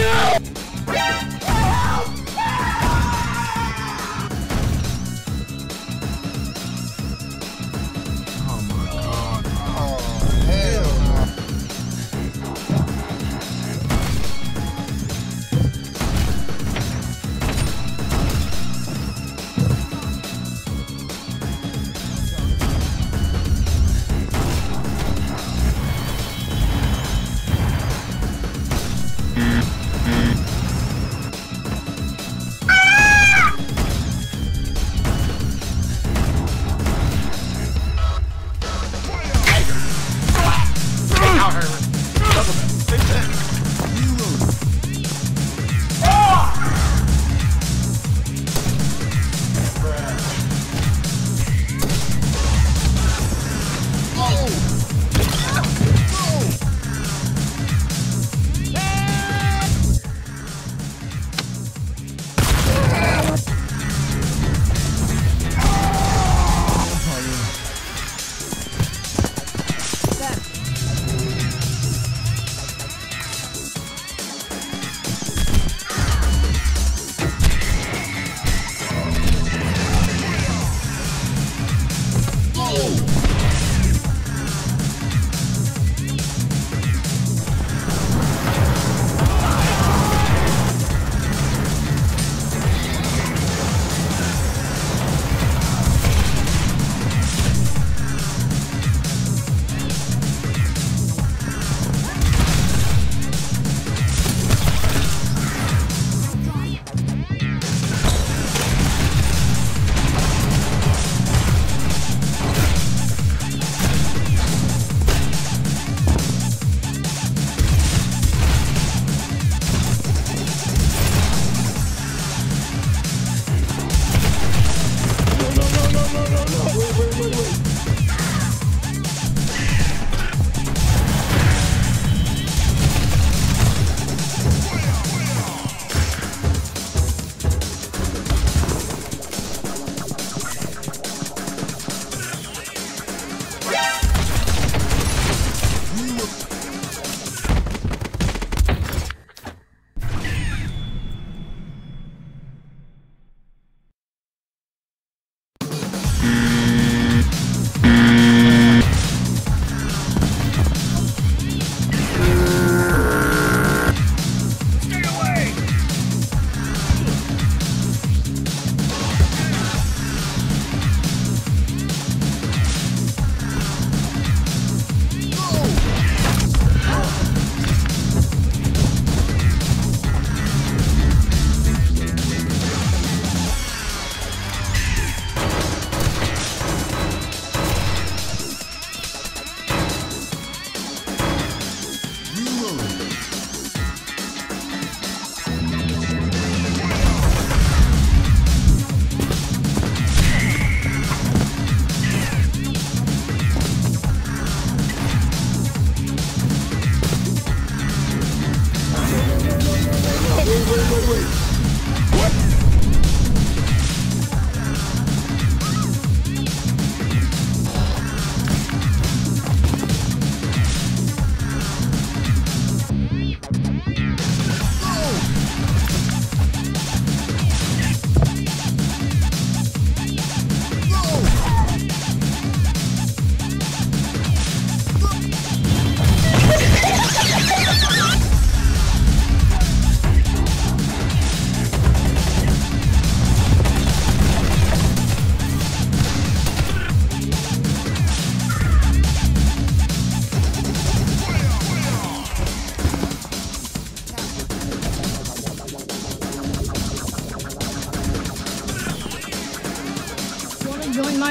No!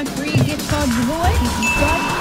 My free gift card giveaway, subscribe my channel.